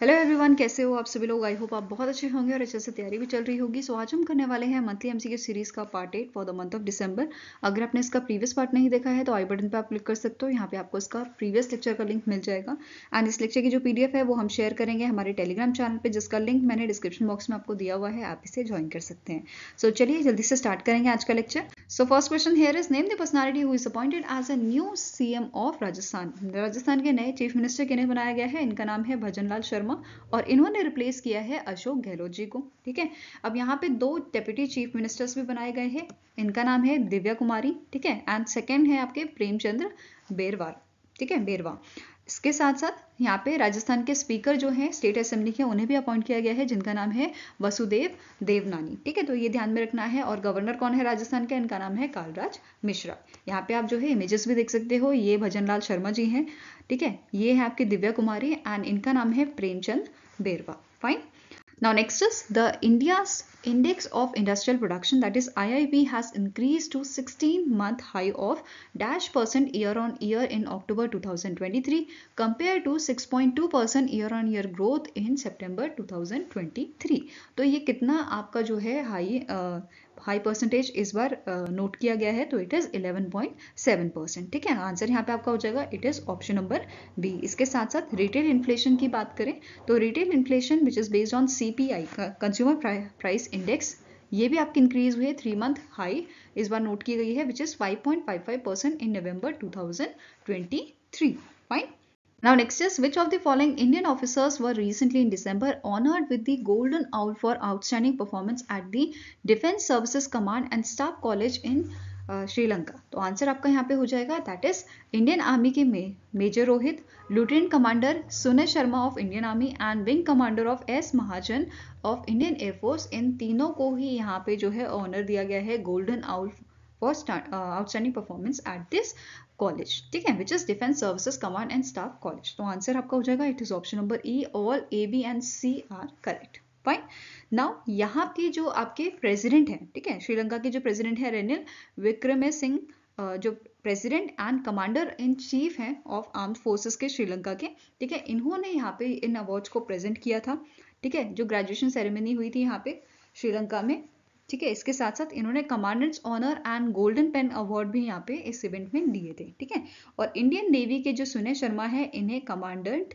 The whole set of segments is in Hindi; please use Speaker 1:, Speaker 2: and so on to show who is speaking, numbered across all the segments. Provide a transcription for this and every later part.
Speaker 1: हेलो एवरीवन कैसे हो आप सभी लोग? आई होप आप बहुत अच्छे होंगे और अच्छे से तैयारी भी चल रही होगी। सो आज हम करने वाले हैं मंथली एमसीक्यू सीरीज़ का part eight for the month of December अगर आपने इसका प्रीवियस पार्ट नहीं देखा है तो आई बटन पे आप क्लिक कर सकते हो। यहाँ पे आपको इसका प्रीवियस लेक्चर का लिंक मिल जाएगा। एंड इस लेक्चर की जो पीडीएफ है वो हम शेयर करेंगे हमारे टेलीग्राम चैनल पर जिसका लिंक मैंने डिस्क्रिप्शन बॉक्स में आपको दिया हुआ है। आप इसे ज्वाइन कर सकते हैं। सो so, चलिए जल्दी से स्टार्ट करेंगे आज का lecture so first question here is name the personality who is appointed as a new CM of Rajasthan Rajasthan के नए चीफ मिनिस्टर किन्हें बनाया गया है? इनका नाम है भजनलाल शर्मा और इन्होंने इन्होंने रिप्लेस किया है अशोक गहलोत जी को, ठीक है? अब यहाँ पे दो डेप्यूटी चीफ मिनिस्टर्स भी बनाए गए हैं। इनका नाम है दिव्या कुमारी, ठीक है? एंड सेकेंड है आपके प्रेमचंद्र बेरवार ठीक है? बेरवा। इसके साथ साथ यहाँ पे राजस्थान के स्पीकर जो हैं स्टेट असेंबली के, उन्हें भी अपॉइंट किया गया है, जिनका नाम है वसुदेव देवनानी। ठीक है तो ये ध्यान में रखना है। और गवर्नर कौन है राजस्थान का? इनका नाम है कालराज मिश्रा। यहाँ पे आप जो है इमेजेस भी देख सकते हो। ये भजनलाल शर्मा जी हैं। ठीक है, ये है आपकी दिव्या कुमारी एंड इनका नाम है Premchand Bairwa. Fine Now next is the India's index of industrial production that is IIP has increased to 16 month high of dash percent year on year in October 2023 compared to 6.2 percent year on year growth in September 2023 तो ये कितना आपका जो है हाई हाई परसेंटेज इस बार नोट किया गया है तो इट इज़ 11.7 परसेंट ठीक है आंसर यहाँ पे आपका हो जाएगा it is option number B इसके साथ साथ रिटेल इन्फ्लेशन की बात करें तो retail inflation which is based on C P I consumer index ये भी आपके इंक्रीज हुए थ्री मंथ हाई इस बार नोट की गई है which is 5.55 percent in November 2023 fine now next is which of the following Indian officers were recently in December honoured with the golden owl for outstanding performance at the defence services command and staff college in Sri Lanka. तो आंसर आपका यहाँ पे हो जाएगा। दैट इज़ इंडियन आर्मी के major Rohit lieutenant commander Sunay Sharma of Indian army and wing commander of S Mahajan of Indian air force इन तीनों को ही यहाँ पे जो है ऑनर दिया गया है golden owl for outstanding performance at this college ठीक है? Which is defence services command and staff college तो आंसर आपका हो जाएगा। It is option number E all A B and C are correct fine now यहाँ के जो आपके प्रेसिडेंट हैं, ठीक है? श्रीलंका के जो प्रेसिडेंट है रेनिल विक्रमे सिंह जो president and commander in chief हैं ऑफ़ आर्म्ड फोर्सेस के श्रीलंका के, ठीक है? इन्होंने यहाँ पे इन अवार्ड्स को प्रेजेंट किया था, ठीक है? जो ग्रेजुएशन सेरेमनी हुई थी यहाँ पे श्रीलंका में, ठीक है? इसके साथ साथ इन्होंने commandant's honour and golden pen award भी यहाँ पे इस इवेंट में दिए थे, ठीक है? और इंडियन नेवी के जो सुनय शर्मा है, इन्हें कमांडेंट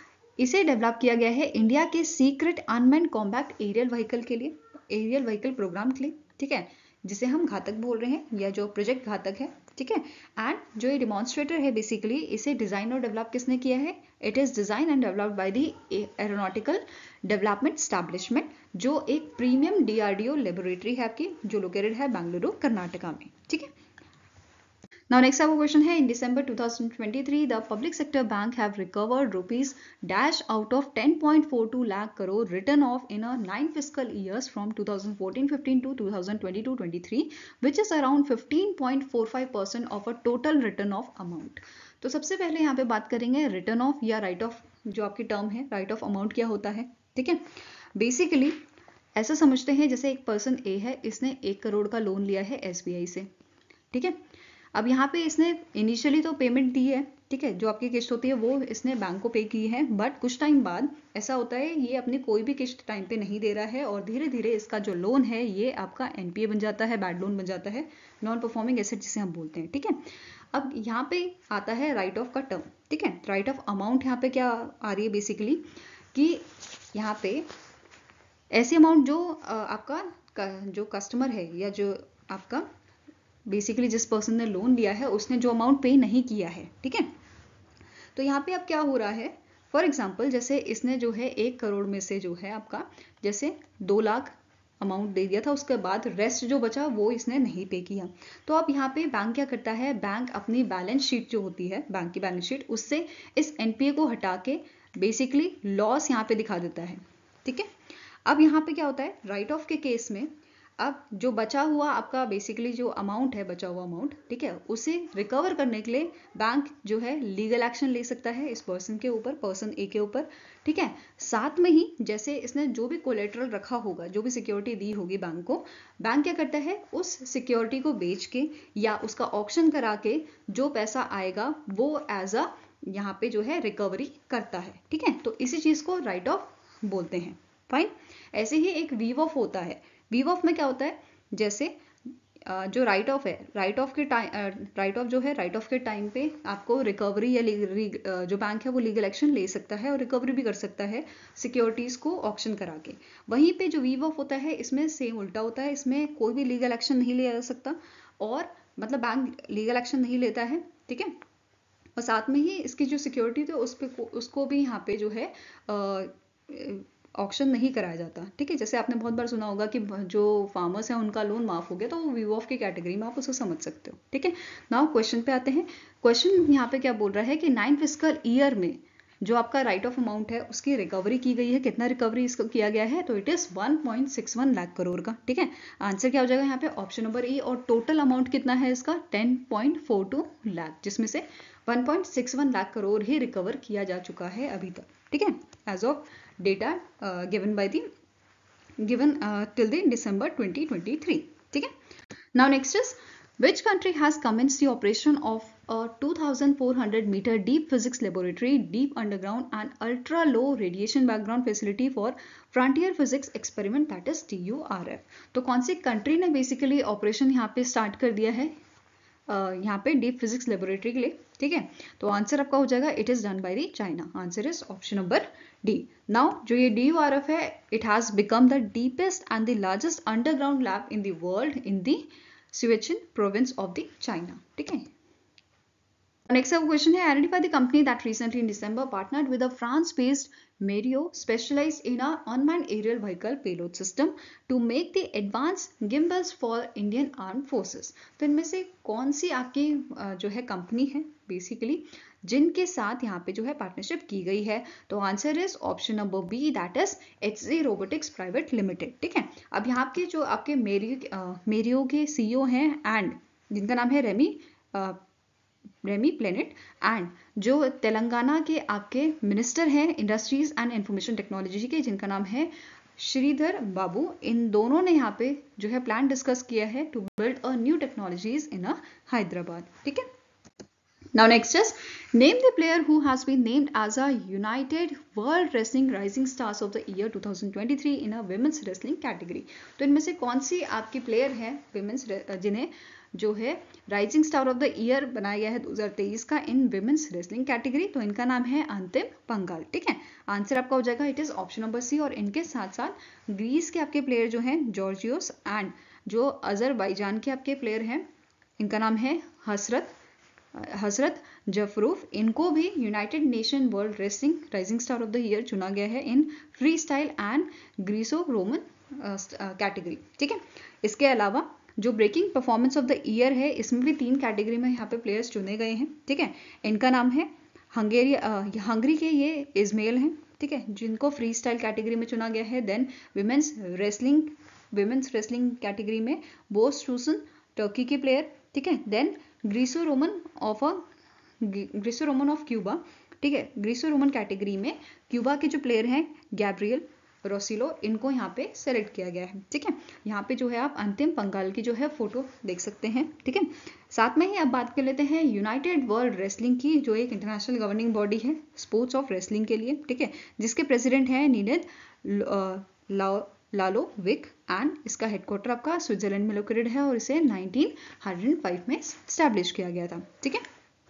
Speaker 1: इसे डेवलप किया गया है इंडिया के secret unmanned combat aerial vehicle के लिए, एरियल व्हीकल प्रोग्राम के लिए, ठीक है? जिसे हम घातक बोल रहे हैं, या जो प्रोजेक्ट घातक है, ठीक है? एंड जो ये डिमॉन्स्ट्रेटर है बेसिकली इसे डिज़ाइन और डेवलप किसने किया है? It is design and developed by the aeronautical development establishment जो एक प्रीमियम डीआरडीओ लेबोरेटरी है आपकी, जो लोकेटेड है बेंगलुरु, कर्नाटका में, ठीक है? Now next our question है in December 2023 the public sector bank have recovered rupees dash out of 10.42 lakh crore written off in a nine fiscal years from 2014-15 to 2022-23 which is around 15.45 percent of a total written off amount. तो सबसे पहले यहाँ पे बात करेंगे रिटर्न ऑफ़ या राइट ऑफ़ जो आपकी टर्म है राइट ऑफ़ अमाउंट क्या होता है ठीक है बेसिकली ऐसा समझते हैं जैसे एक पर्सन ए है इसने एक करोड़ का लोन लिया है एस से ठीक है अब यहाँ पे इसने इनिशियली तो पेमेंट दी है, ठीक है, जो आपकी किस्त होती है वो इसने बैंक को पे की है बट कुछ टाइम बाद ऐसा होता है, ये अपनी कोई भी किस्त टाइम पे नहीं दे रहा है और धीरे धीरे इसका जो लोन है, ये आपका एनपीए बन जाता है बैड लोन बन जाता है नॉन परफॉर्मिंग एसेट जिसे हम बोलते हैं, ठीक है? अब यहाँ पे आता है राइट ऑफ़ का टर्म ठीक है? राइट ऑफ़ अमाउंट यहाँ पे क्या आ रही है बेसिकली कि यहाँ पे ऐसी अमाउंट जो आपका जो कस्टमर है या जो आपका बेसिकली जिस पर्सन ने लोन लिया है, उसने जो अमाउंट पे नहीं किया है, ठीक है? तो यहाँ पे अब क्या हो रहा है? फॉर एग्ज़ाम्पल जैसे इसने जो है एक करोड़ में से जो है आपका, जैसे दो लाख अमाउंट दे दिया था, उसके बाद रेस्ट जो बचा, वो इसने नहीं पे किया। तो अब यहाँ पे बैंक क्या करता है? बैंक अपनी बैलेंस शीट जो होती है बैंक की बैलेंस शीट उससे इस एनपीए को हटा के बेसिकली लॉस यहाँ पे दिखा देता है, ठीक है? अब यहाँ पे क्या होता है? राइट ऑफ़ के केस में अब जो बचा हुआ आपका बेसिकली जो अमाउंट है, बचा हुआ अमाउंट ठीक है, उसे रिकवर करने के लिए बैंक जो है लीगल एक्शन ले सकता है इस पर्सन के ऊपर पर्सन ए के ऊपर, ठीक है? साथ में ही जैसे इसने जो भी कोलेट्रल रखा होगा, जो भी सिक्योरिटी दी होगी बैंक को बैंक क्या करता है? उस सिक्योरिटी को बेच के या उसका ऑप्शन करा के जो पैसा आएगा, वो एज अ यहाँ पे जो है रिकवरी करता है, ठीक है? तो इसी चीज़ को राइट ऑफ़ बोलते हैं फाइन ऐसे ही एक वीव ऑफ़ होता है। वीव ऑफ़ में क्या होता है? जैसे जो राइट ऑफ़ है राइट ऑफ़ के टाइम राइट ऑफ़ जो है राइट ऑफ़ के टाइम पे आपको रिकवरी या जो बैंक है वो लीगल एक्शन ले सकता है और रिकवरी भी कर सकता है सिक्योरिटीज को ऑप्शन करा के। वहीं पे जो वीव ऑफ़ होता है, इसमें सेम उल्टा होता है, इसमें कोई भी लीगल एक्शन नहीं लिया जा सकता और मतलब बैंक लीगल एक्शन नहीं लेता है, ठीक है? और साथ में ही इसकी जो सिक्योरिटी थी उस पे उसको भी यहाँ पे जो है ऑप्शन नहीं कराया जाता। ठीक है, जैसे आपने बहुत बार सुना होगा कि जो फार्मर्स हैं, उनका लोन माफ़ हो गया तो वो व्यू ऑफ़ की कैटेगरी में आप उसको समझ सकते हो। ठीक है? नाउ क्वेश्चन पे आते हैं। क्वेश्चन यहाँ पे क्या बोल रहा है कि नाइन फ़िज़िकल ईयर में जो आपका राइट ऑफ़ अमाउंट है, उसकी रिकवरी की गई है। कितना रिकवरी इसको किया गया है? तो इट इज़ 1.61 लाख करोड़ का। ठीक है? आंसर क्या हो जाएगा यहाँ पे? ऑप्शन नंबर ई और टोटल अमाउंट कितना है इसका? 10.42 लाख जिसमें से 1.61 लाख करोड़ ही रिकवर किया जा चुका है अभी तक। ठीक है? As of data uh, given by the given uh, till the December 2023 ठीक है now next is which country has commenced the operation of a 2400 meter deep physics laboratory deep underground and ultra low radiation background facility for frontier physics experiment that is TURF तो कौन सी कंट्री ने बेसिकली ऑपरेशन यहाँ पे स्टार्ट कर दिया है यहाँ पे डीप फिजिक्स लेबोरेटरी के लिए, ठीक है? तो आंसर आपका हो जाएगा it is done by the China answer is option number D now जो ये डी है it has become the deepest and the largest underground lab in the world in the Sichuan province of the China. ठीक है? नेक्स्ट क्वेश्चन है, identify the company that recently in December partnered with a France-based Merio specialized in a unmanned aerial vehicle payload system to make the advanced gimbals for Indian Armed Forces. तो इनमें से कौन सी आपकी जो है कंपनी है बेसिकली जिनके साथ यहाँ पे जो है पार्टनरशिप की गई है तो answer is option number B that is H G robotics private limited ठीक है अब यहाँ के जो आपके मेरी मेरियो के सीईओ हैं एंड जिनका नाम है रेमी रेमी प्लेनेट एंड जो तेलंगाना के आपके मिनिस्टर हैं इंडस्ट्रीज़ एंड इंफॉर्मेशन टेक्नोलॉजी के, जिनका नाम है श्रीधर बाबू, इन दोनों ने यहाँ पे जो है प्लान डिस्कस किया है to build a new technologies in a Hyderabad ठीक है Now next is, name the player who has been named as a United World Wrestling Rising Stars of the Year 2023 in a Women's Wrestling category. तो इनमें से कौन सी आपकी प्लेयर है विमेंस जिन्हें जो है rising star of the year बनाया गया है 2023 का इन विमेंस रेसलिंग कैटेगरी तो इनका नाम है अंतिम पंगाल ठीक है? आंसर आपका हो जाएगा। It is option number C और इनके साथ साथ ग्रीस के आपके प्लेयर जो हैं जॉर्जियोस एंड जो अजरबैजान के आपके प्लेयर हैं, इनका नाम है हसरत हसरत जफरूफ। इनको भी United Nation world wrestling rising star of the year चुना गया है in freestyle and Greco Roman category ठीक है? इसके अलावा जो breaking performance of the year है, इसमें भी तीन कैटेगरी में यहाँ पे प्लेयर्स चुने गए हैं, ठीक है? इनका नाम है हंगेरी हंगरी के ये इजमेल हैं, ठीक है? जिनको फ्री स्टाइल कैटेगरी में चुना गया है then women's wrestling women's wrestling category में बोस शूसन टर्की के प्लेयर ठीक है? Then Greco Roman of a Greco Roman of Cuba ठीक है? ग्रीसो रोमन कैटेगरी में क्यूबा के जो प्लेयर हैं गैब्रियल रोसिलो, इनको यहाँ पे सेलेक्ट किया गया है, ठीक है? यहाँ पे जो है आप अंतिम पंगाल की जो है फ़ोटो देख सकते हैं, ठीक है? साथ में ही अब बात कर लेते हैं यूनाइटेड वर्ल्ड रेसलिंग की, जो एक इंटरनेशनल गवर्निंग बॉडी है स्पोर्ट्स ऑफ़ रेसलिंग के लिए, ठीक है? जिसके प्रेसिडेंट हैं नीनेद लालो विक एंड इसका हेडक्वार्टर आपका स्विट्जरलैंड में लोकेटेड है और इसे 1905 में स्टैब्लिश किया गया था, ठीक है?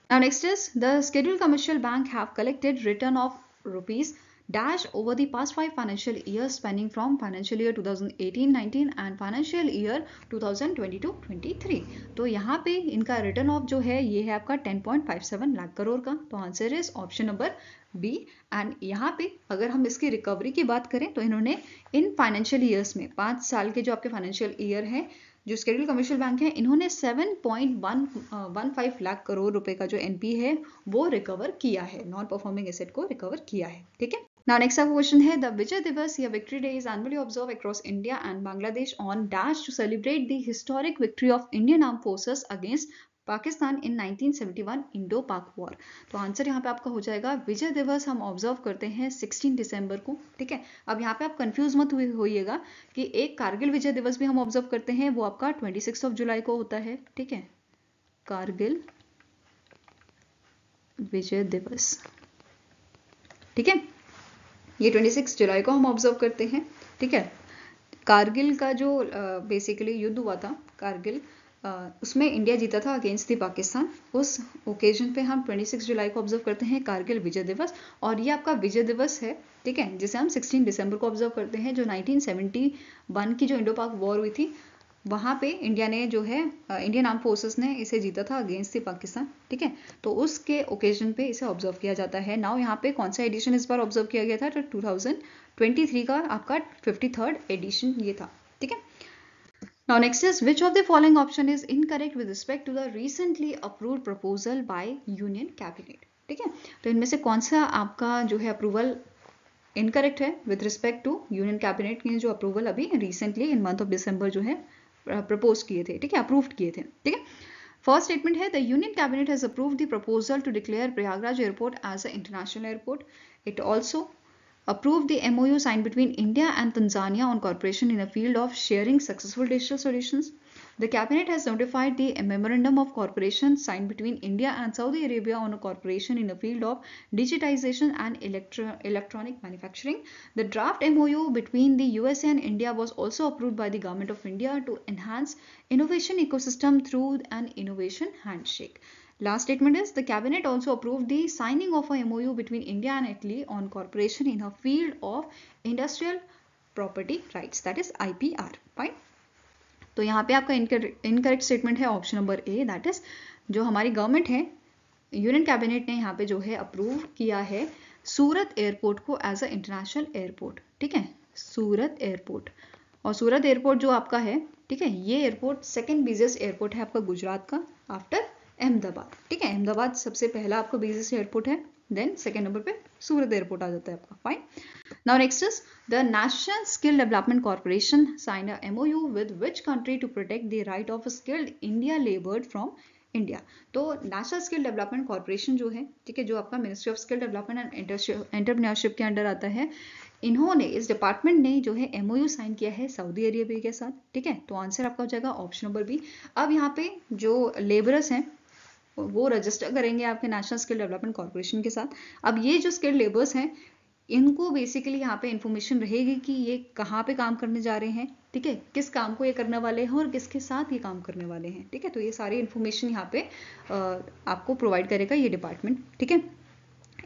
Speaker 1: Next is, the scheduled commercial bank have collected return of rupees dash over the past five financial years spanning from financial year 2018-19 and financial year 2022-23 तो यहाँ पे इनका रिटर्न ऑफ़ जो है, ये है आपका 10.57 लाख करोड़ का। तो answer is option number B and यहाँ पे अगर हम इसकी रिकवरी की बात करें तो इन्होंने इन फाइनेंशियल ईयर्स में, पाँच साल के जो आपके फाइनेंशियल ईयर है, जो स्केड्यूल कमर्शियल बैंक है, इन्होंने 7.115 लाख करोड़ रुपए का जो एनपी है, वो रिकवर किया है। नॉन परफॉर्मिंग एसेट को रिकवर किया है। ठीक है? Now next our question है the Vijay Divas या Victory Day is annually observed across India and Bangladesh on dash to celebrate the historic victory of Indian Armed Forces against Pakistan in 1971 Indo Pak war तो आंसर यहाँ पे आपका हो जाएगा विजय दिवस हम ऑब्ज़र्व करते हैं 16 दिसंबर को ठीक है अब यहाँ पे आप कंफ्यूज मत हुए होइएगा कि एक कारगिल विजय दिवस भी हम ऑब्ज़र्व करते हैं वो आपका 26 ऑफ़ जुलाई को होता है ठीक है कारगिल विजय दिवस ठीक है ये 26 जुलाई को हम ऑब्ज़र्व करते हैं, ठीक है? कारगिल का जो बेसिकली युद्ध हुआ था, कारगिल उसमें इंडिया जीता था अगेंस्ट दी पाकिस्तान उस ओकेजन पे हम 26 जुलाई को ऑब्ज़र्व करते हैं कारगिल विजय दिवस, और ये आपका विजय दिवस है, ठीक है? जिसे हम 16 दिसंबर को ऑब्ज़र्व करते हैं, जो 1971 की जो इंडो पाक वॉर हुई थी वहाँ पे इंडिया ने जो है इंडियन आर्म फोर्सेस ने इसे जीता था अगेंस्ट दी पाकिस्तान, ठीक है? तो उसके ओकेजन पे इसे ऑब्ज़र्व किया जाता है। नाउ यहाँ पे कौन सा एडिशन इस बार ऑब्ज़र्व किया गया था? तो टू का आपका फिफ्टी एडिशन ये था, ठीक है? Now next is, which of the following option is incorrect with respect to the recently approved proposal by Union Cabinet, ठीक है? तो इनमें से कौन सा आपका जो है अप्रूवल इनकरेक्ट है with respect to union cabinet के जो अप्रूवल अभी recently in month of December जो है प्रपोज किए थे, ठीक है? अप्रूव किए थे, ठीक है? फ़र्स्ट स्टेटमेंट है the union cabinet has approve the proposal to declare Prayagraj airport as a international airport it also approve the M O U sign between India and Tanzania on corporation in a field of sharing successful digital solution The cabinet has notified the memorandum of cooperation signed between India and Saudi Arabia on a cooperation in the field of digitization and electro electronic manufacturing. The draft MOU between the USA and India was also approved by the government of India to enhance innovation ecosystem through an innovation handshake. Last statement is the cabinet also approved the signing of a MOU between India and Italy on cooperation in a field of industrial property rights that is IPR. Fine. तो यहाँ पे आपका इनकरेक्ट स्टेटमेंट है option number A that is जो हमारी गवर्नमेंट है यूनियन कैबिनेट ने यहाँ पे जो है अप्रूव किया है सूरत एयरपोर्ट को एज अ इंटरनेशनल एयरपोर्ट ठीक है? सूरत एयरपोर्ट और सूरत एयरपोर्ट जो आपका है, ठीक है? ये एयरपोर्ट सेकेंड बिजिएस्ट एयरपोर्ट है आपका गुजरात का आफ्टर अहमदाबाद, ठीक है? अहमदाबाद सबसे पहला आपका बिजिएस्ट एयरपोर्ट है देन सेकेंड नंबर पे सूरत एयरपोर्ट आ जाता है आपका fine now next is the national skill development corporation sign a MOU with which country to protect the right of skilled India laboured from India तो नेशनल स्किल डेवलपमेंट कॉर्पोरेशन जो है, ठीक है, जो आपका ministry of skill development and entrepreneurship के अंडर आता है, इन्होंने, इस डिपार्टमेंट ने जो है एमओयू साइन किया है सऊदी अरेबिया के साथ, ठीक है? तो आंसर आपका हो जाएगा ऑप्शन नंबर बी अब यहाँ पे जो लेबरर्स हैं, वो रजिस्टर करेंगे आपके नेशनल स्किल डेवलपमेंट कॉर्पोरेशन के साथ। अब ये जो स्किल लेबर्स हैं इनको बेसिकली यहाँ पे इंफॉर्मेशन रहेगी कि ये कहाँ पे काम करने जा रहे हैं, ठीक है? किस काम को ये करने वाले हैं और किसके साथ ये काम करने वाले हैं, ठीक है? तो ये सारी इन्फॉर्मेशन यहाँ पे आपको प्रोवाइड करेगा ये डिपार्टमेंट ठीक है?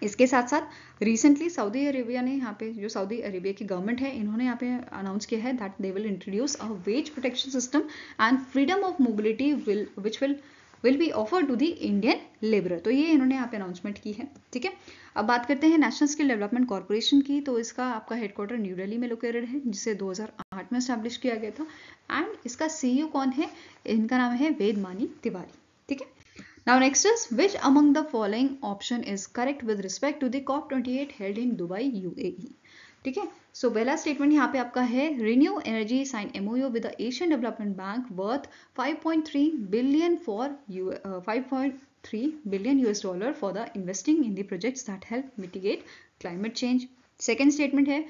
Speaker 1: इसके साथ साथ रिसेंटली सऊदी अरेबिया ने यहाँ पे, जो सऊदी अरेबिया की गवर्नमेंट है, इन्होंने यहाँ पे अनाउंस किया है that they will introduce a wage protection system and freedom of mobility will which will will be offer to the Indian labour तो ये इन्होंने यहाँ पे अनाउंसमेंट की है ठीक है? अब बात करते हैं नेशनल स्किल डेवलपमेंट कॉर्पोरेशन की तो इसका आपका हेडक्वार्टर न्यू दिल्ली में लोकेटेड है जिसे 2008 में स्टैब्लिश किया गया था। एंड इसका सीईओ कौन है? इनका नाम है वेद मानी तिवारी ठीक है? Now next is which among the following option is correct with respect to the COP28 held in Dubai, UAE? ठीक है? सो पहला स्टेटमेंट यहाँ पे आपका है renew energy sign MOU with the Asian Development Bank worth 5.3 billion for 5.3 billion US dollar for the investing in the projects that help mitigate climate change second statement है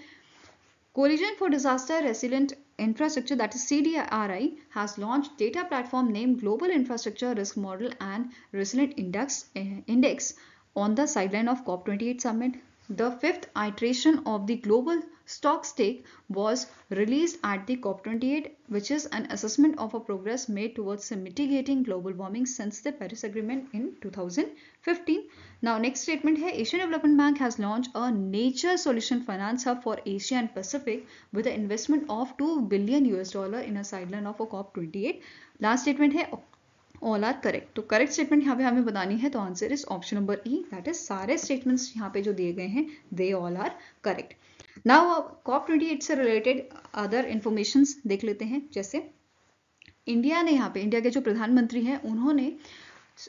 Speaker 1: Coalition for Disaster Resilient Infrastructure, that is CDRI, has launched data platform named Global Infrastructure Risk Model and Resilient Index, uh, Index on the sideline of COP28 summit. The fifth iteration of the global stock stake was released at the COP28, which is an assessment of a progress made towards mitigating global warming since the Paris Agreement in 2015. Now, next statement here, Asian Development Bank has launched a nature solution finance hub for Asia and Pacific with an investment of 2 billion US dollar in a sideline of a COP28. Last statement here, all are correct तो करेक्ट स्टेटमेंट यहाँ पे हमें बतानी है तो answer is option number E that is सारे स्टेटमेंट्स यहाँ पे जो दिए गए हैं they all are correct now COP twenty eight से रिलेटेड अदर इंफॉर्मेशन देख लेते हैं, जैसे इंडिया ने यहाँ पे इंडिया के जो प्रधानमंत्री हैं, उन्होंने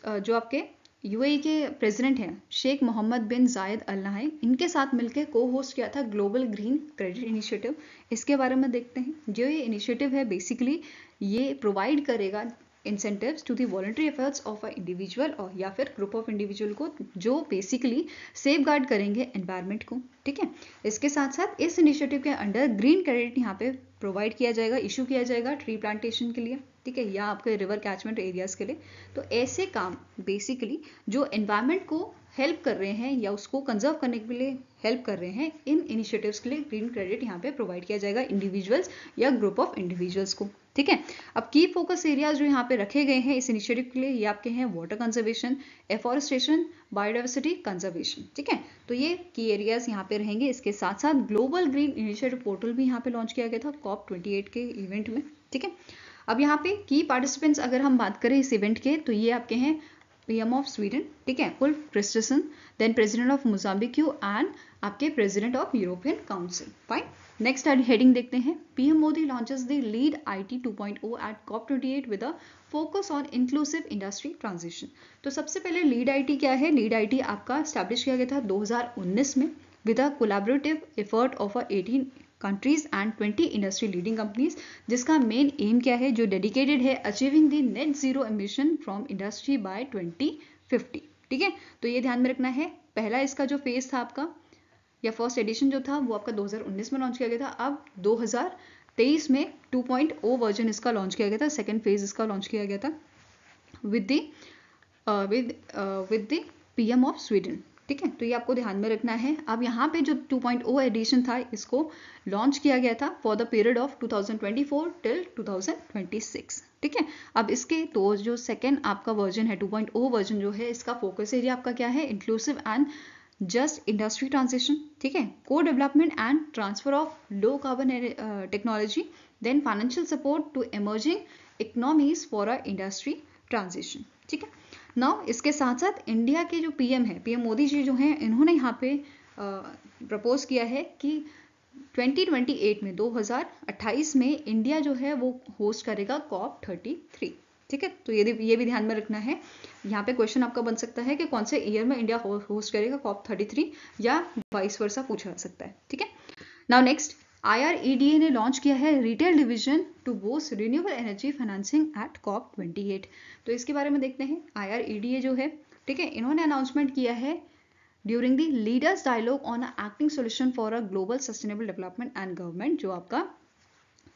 Speaker 1: जो आपके यूएई के प्रेसिडेंट हैं शेख मोहम्मद बिन जायद अल नहाय इनके साथ मिलकर को होस्ट किया था ग्लोबल ग्रीन क्रेडिट इनिशिएटिव इसके बारे में देखते हैं। जो ये इनिशिएटिव है बेसिकली ये प्रोवाइड करेगा incentives to the voluntary efforts of a individual और या फिर ग्रुप ऑफ़ इंडिविजुअल को जो बेसिकली सेफ़ गार्ड करेंगे एनवायरमेंट को, ठीक है? इसके साथ साथ इस इनिशिएटिव के अंडर ग्रीन क्रेडिट यहाँ पे प्रोवाइड किया जाएगा इशू किया जाएगा ट्री प्लांटेशन के लिए, ठीक है? या आपके रिवर कैचमेंट एरियाज़ के लिए। तो ऐसे काम बेसिकली जो एनवायरमेंट को हेल्प कर रहे हैं या उसको कंजर्व करने के लिए हेल्प कर रहे हैं, इन इनिशिएटिव्स के लिए ग्रीन क्रेडिट यहाँ पे प्रोवाइड किया जाएगा इंडिविजुअल्स या ग्रुप ऑफ़ इंडिविजुअल्स को। ठीक है? अब की फोकस एरियाज़ जो यहाँ पे रखे गए हैं इस इनिशिएटिव के लिए, ये आपके हैं water conservation afforestation biodiversity conservation ठीक है? तो ये की एरियाज़ यहाँ पे रहेंगे। इसके साथ साथ ग्लोबल ग्रीन इनिशिएटिव पोर्टल भी यहाँ पे लॉन्च किया गया था कॉप ट्वेंटी के इवेंट में, ठीक है? अब यहाँ पे की पार्टिसिपेंट्स अगर हम बात करें इस इवेंट के तो ये आपके हैं पीएम ऑफ़ स्वीडन ठीक है? Ulf Kristersson then president of Mozambique and आपके president of European council fine next heading देखते हैं PM Modi launches the lead IT 2.0 at COP 28 with a focus on inclusive industry transition तो सबसे पहले लीड आईटी क्या है? लीड आईटी आपका स्टैब्लिश किया गया था 2019 में with a collaborative effort of a 18 countries and 20 industry leading companies जिसका मेन एम क्या है? जो डेडिकेटेड है achieving the net zero emission from industry by 2050 ठीक है? तो ये ध्यान में रखना है, पहला इसका जो फ़ेज़ था आपका या फ़र्स्ट एडिशन जो था, वो आपका 2019 में लॉन्च किया गया था। अब 2023 में 2.0 वर्जन इसका लॉन्च किया गया था सेकेंड फ़ेज़ इसका लॉन्च किया गया था with the with with the PM of Sweden ठीक है? तो ये आपको ध्यान में रखना है। अब यहाँ पे जो 2.0 एडिशन था, इसको लॉन्च किया गया था for the period of 2024 till 2026 ठीक है? अब इसके तो जो सेकेंड आपका वर्जन है 2.0 वर्जन जो है, इसका फोकस एरिया आपका क्या है? Inclusive and just industry transition, ठीक है? को development and transfer of low carbon technology then financial support to emerging economies for a industry transition ठीक है? नाउ इसके साथ साथ इंडिया के जो पीएम है पीएम मोदी जी जो हैं, इन्होंने यहाँ पे प्रपोज किया है कि 2028 में 2028 में इंडिया जो है वो होस्ट करेगा कॉप 33 ठीक है? तो ये ये भी ध्यान में रखना है। यहाँ पे क्वेश्चन आपका बन सकता है कि कौन से ईयर में इंडिया होस्ट करेगा कॉप 33 या वाइस वर्षा पूछा जा सकता है। ठीक है? नाउ नेक्स्ट IREDA ने लॉन्च किया है retail division to boost renewable energy financing at COP 28 तो इसके बारे में देखते हैं। IREDA जो है, ठीक है, इन्होंने अनाउंसमेंट किया है during the leaders dialogue on acting solution for a global sustainable development and government जो आपका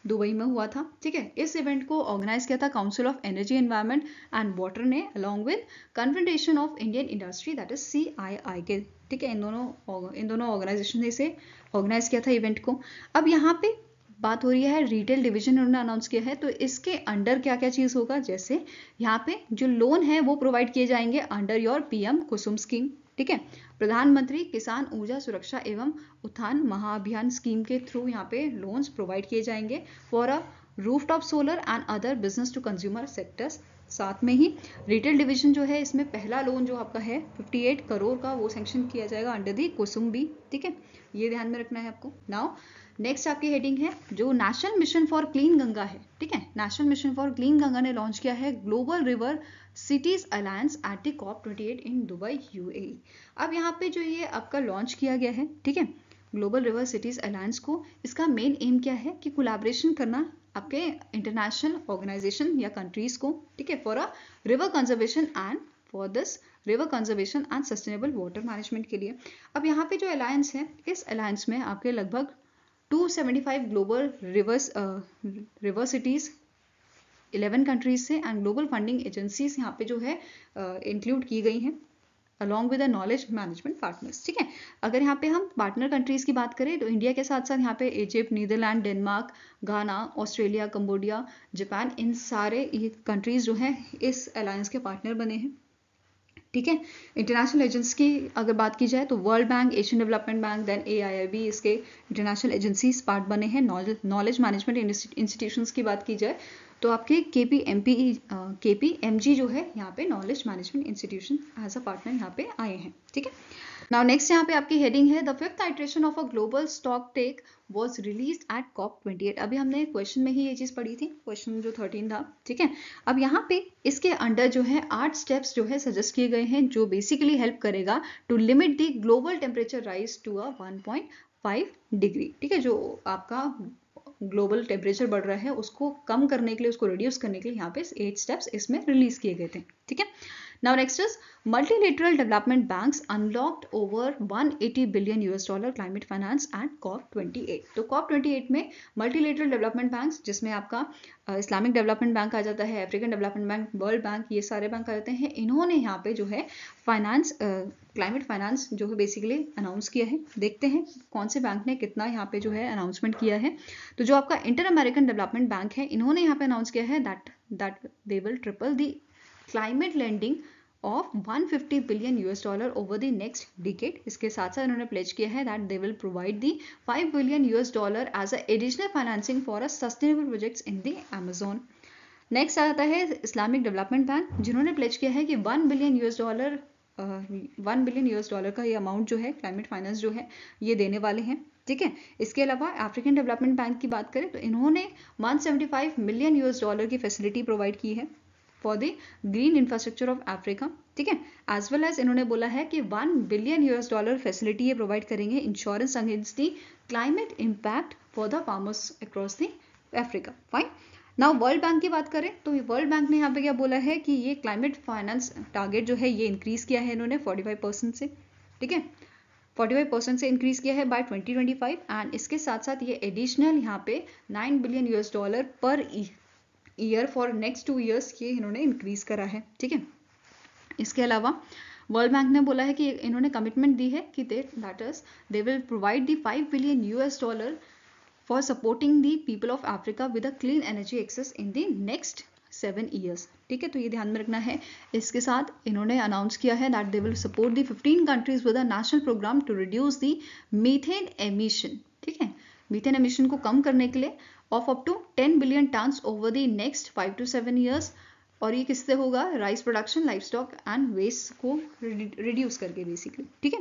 Speaker 1: दुबई में हुआ था, ठीक है? इस इवेंट को ऑर्गेनाइज किया था council of energy environment and water ने along with confederation of Indian industry that is C I I के ठीक है? इन दोनों इन दोनों ऑर्गेनाइजेशन ने इसे ऑर्गेनाइज किया था इवेंट को। अब यहाँ पे बात हो रही है रिटेल डिवीज़न उन्होंने अनाउंस किया है तो इसके अंडर क्या क्या चीज़ होगा? जैसे यहाँ पे जो लोन है, वो प्रोवाइड किए जाएँगे under your PM Kusum scheme ठीक है? प्रधानमंत्री किसान ऊर्जा सुरक्षा एवं उत्थान महाअभियान स्कीम के थ्रू यहाँ पे लोन्स प्रोवाइड किए जाएँगे for a rooftop solar and other business to consumer sectors साथ में ही रिटेल डिवीज़न जो है, इसमें पहला लोन जो आपका है 58 करोड़ का वो सेंक्शन किया जाएगा अंडर दी कुसुम बी ठीक है? ये ध्यान में रखना है आपको। नाउ नेक्स्ट आपकी हेडिंग है, जो national mission for clean Ganga है, ठीक है? National mission for clean Ganga ने लॉन्च किया है global river cities alliance at the COP 28 in Dubai UAE अब यहाँ पे जो ये आपका लॉन्च किया गया है, ठीक है? ग्लोबल रिवर सिटीज़ अलायंस को, इसका मेन एम क्या है? कि कोलैबोरेशन करना आपके इंटरनेशनल ऑर्गेनाइजेशन या कंट्रीज़ को ठीक है for a river conservation and for this river conservation and sustainable water management के लिए। अब यहाँ पे जो अलायंस है इस अलायंस में आपके लगभग 275 global rivers river cities 11 countries से एंड ग्लोबल फंडिंग एजेंसीज यहाँ पे जो है इंक्लूड uh, की गई हैं। Along with knowledge management partners ठीक है? अगर यहाँ पे हम पार्टनर कंट्रीज़ की बात करें तो इंडिया के साथ साथ यहाँ पे Egypt Netherlands Denmark Ghana Australia Cambodia Japan इन सारे ये कंट्रीज़ जो हैं, इस अलायंस के पार्टनर बने हैं, ठीक है? इंटरनेशनल एजेंसी की अगर बात की जाए तो World Bank Asian development bank then a इसके इंटरनेशनल एजेंसीज पार्ट बने हैं। नॉलेज मैनेजमेंट इंस्टीट्यूशंस की बात की जाए तो आपके K P M P K P M G जो है, यहाँ पे knowledge management institution as a partner यहाँ पे आए हैं, ठीक है? नाउ नेक्स्ट यहाँ पे आपकी हेडिंग है the fifth iteration of a global stocktake was release at COP 28 अभी हमने क्वेश्चन में ही ये चीज़ पढ़ी थी क्वेश्चन जो 13 था, ठीक है? अब यहाँ पे इसके अंडर जो है, आठ स्टेप्स जो है सजेस्ट किए गए हैं, जो बेसिकली हेल्प करेगा to limit the global temperature rise to a 1.5 degree ठीक है? जो आपका ग्लोबल टेम्परेचर बढ़ रहा है, उसको कम करने के लिए, उसको रिड्यूस करने के लिए यहाँ पे एट स्टेप्स इसमें रिलीज़ किए गए थे, ठीक है? Now, next is, multilateral development banks unlocked over 180 billion US dollar climate finance at COP28. तो COP28 में multilateral development banks, जिसमें आपका इस्लामिक डेवलपमेंट बैंक आ जाता है African development bank World Bank ये सारे बैंक आ जाते हैं। इन्होंने यहाँ पे जो है फाइनेंस क्लाइमेट फाइनेंस जो है बेसिकली अनाउंस किया है। देखते हैं कौन से बैंक ने कितना यहाँ पे जो है अनाउंसमेंट किया है। तो जो आपका इंटर अमेरिकन डेवलपमेंट बैंक है, इन्होंने यहाँ पे अनाउंस किया है that that they will triple the climate lending of 150 billion US dollar over the next decade इसके साथ साथ उन्होंने प्लेज किया है that they will provide the 5 billion US dollar as a additional financing for a sustainable projects in the Amazon next आता है इस्लामिक डेवलपमेंट बैंक जिन्होंने प्लेज किया है कि 1 billion US dollar one billion US dollar का ये अमाउंट जो है क्लाइमेट फाइनेंस जो है, ये देने वाले हैं। ठीक है? इसके अलावा अफ्रीकन डेवलपमेंट बैंक की बात करें तो इन्होंने 175 मिलियन यूएस डॉलर की फैसिलिटी प्रोवाइड की है। For the green infrastructure of Africa ठीक है? एज वेल एज इन्होंने बोला है कि one billion US dollar facility ये प्रोवाइड करेंगे insurance against the climate impact for the farmers across the Africa fine now World Bank की बात करें तो वर्ल्ड बैंक ने यहाँ पे क्या बोला है कि ये क्लाइमेट फाइनेंस टारगेट जो है ये इंक्रीज किया है इन्होंने 45 परसेंट से, ठीक है? 45 परसेंट से इंक्रीज किया है बाय 2025 एंड इसके साथ साथ ये एडिशनल यहाँ पे 9 billion US dollar per year for next two years ये इन्होंने इंक्रीज करा है, ठीक है? इसके अलावा वर्ल्ड बैंक ने बोला है कि इन्होंने कमिटमेंट दी है कि they that is they will provide the five billion US dollar for supporting the people of Africa with a clean energy access in the next seven years ठीक है? तो ये ध्यान में रखना है। इसके साथ इन्होंने अनाउंस किया है that they will support the fifteen countries with a national programme to reduce the methane emission ठीक है? मीथेन एमिशन को कम करने के लिए of up to 10 billion tons over the next five to seven years और ये किससे होगा? Rice production livestock and waste को रिड्यूस करके बेसिकली ठीक है?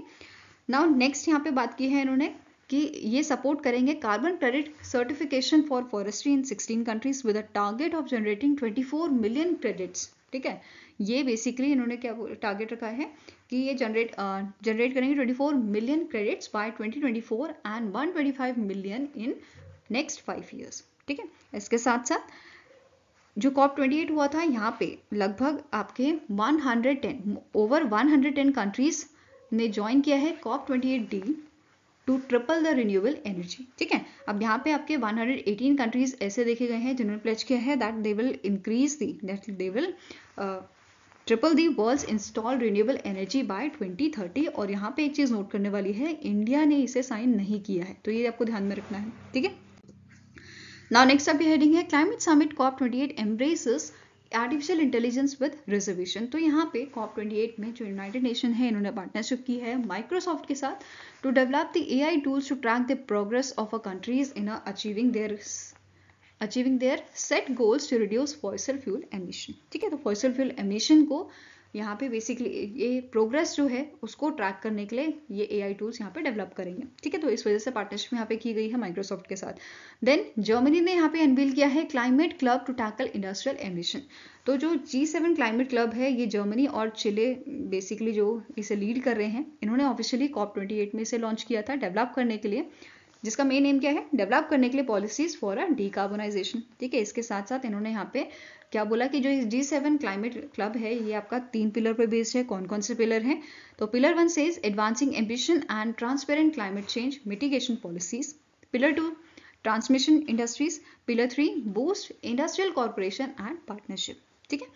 Speaker 1: नाउ नेक्स्ट यहाँ पे बात की है इन्होंने कि ये सपोर्ट करेंगे carbon credit certification for forestry in 16 countries with a target of generating 24 million credits ठीक है? ये बेसिकली इन्होंने क्या टारगेट रखा है कि ये जनरेट जनरेट करेंगे 24 million credits by 2024 and 125 million in next five years ठीक है? इसके साथ साथ जो कॉप 28 हुआ था, यहाँ पे लगभग आपके 110 ओवर 110 कंट्रीज़ ने ज्वाइन किया है COP 28 D to triple the renewable energy ठीक है? अब यहाँ पे आपके 118 कंट्रीज़ ऐसे देखे गए हैं जिन्होंने प्लेज किया है that they will increase the that they will triple the world install renewable energy by 2030 और यहाँ पे एक चीज़ नोट करने वाली है इंडिया ने इसे साइन नहीं किया है तो ये आपको ध्यान में रखना है, ठीक है? Now, next up heading है Climate Summit COP28 embraces artificial intelligence with reservation तो यहाँ पे कॉप 28 में जो यूनाइटेड नेशन है, इन्होंने पार्टनरशिप की है माइक्रोसॉफ्ट के साथ to develop the AI tools to track the progress of a countries in achieving their achieving their set goals to reduce fossil fuel emission ठीक है तो फॉइसल फ्यूल एमिशन को यहाँ पे बेसिकली ये प्रोग्रेस जो है, उसको ट्रैक करने के लिए ये ए आई टूल्स यहाँ पे डेवलप करेंगे। ठीक है तो इस वजह से पार्टनरशिप यहाँ पे की गई है माइक्रोसॉफ्ट के साथ। देन जर्मनी ने यहाँ पे अनवील किया है climate club to tackle industrial emission तो जो जी सेवन क्लाइमेट क्लब है, ये जर्मनी और चिले बेसिकली जो इसे लीड कर रहे हैं, इन्होंने ऑफिशियली कॉप ट्वेंटी में इसे लॉन्च किया था डेवलप करने के लिए। जिसका मेन एम क्या है? डेवलप करने के लिए पॉलिसीज़ फॉर अ डीकार्बोनाइजेशन ठीक है, इसके साथ साथ इन्होंने यहाँ पे क्या बोला कि जो जी सेवन क्लाइमेट क्लब है, ये आपका तीन पिलर पर बेस्ड है। कौन कौन से पिलर हैं? तो pillar one says advancing ambition and transparent climate change mitigation policies pillar two transmission industries pillar three boost industrial corporation and partnership ठीक है?